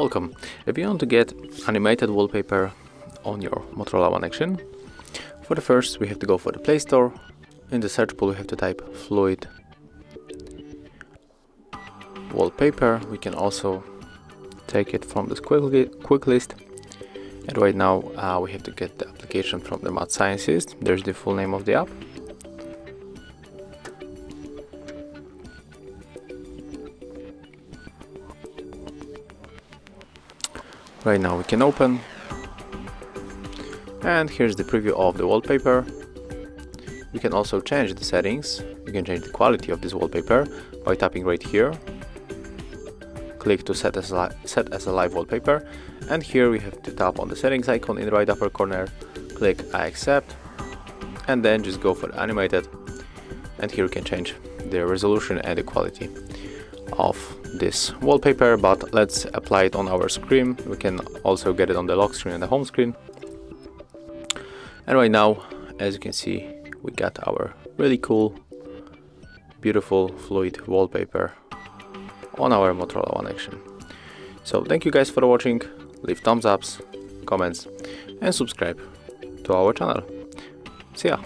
Welcome. If you want to get animated wallpaper on your Motorola One Action, for the first we have to go for the Play Store. In the search pool we have to type Fluid Wallpaper. We can also take it from this quick, quick list. And right now uh, we have to get the application from the Mad Scientist. There's the full name of the app. Right now we can open. And here's the preview of the wallpaper. You can also change the settings. You can change the quality of this wallpaper by tapping right here. Click to set as, set as a live wallpaper. And here we have to tap on the settings icon in the right upper corner. Click I accept. And then just go for animated. And here you can change the resolution and the quality of this wallpaper but let's apply it on our screen. We can also get it on the lock screen and the home screen. And right now as you can see we got our really cool beautiful fluid wallpaper on our Motorola One Action. So thank you guys for watching. Leave thumbs ups comments and subscribe to our channel. See ya